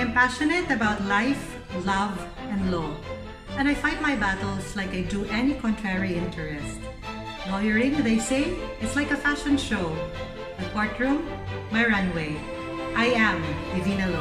I am passionate about life, love, and law. And I fight my battles like I do any contrary interest. Lawyering, they say, is like a fashion show. The courtroom, my runway. I am Divina Law.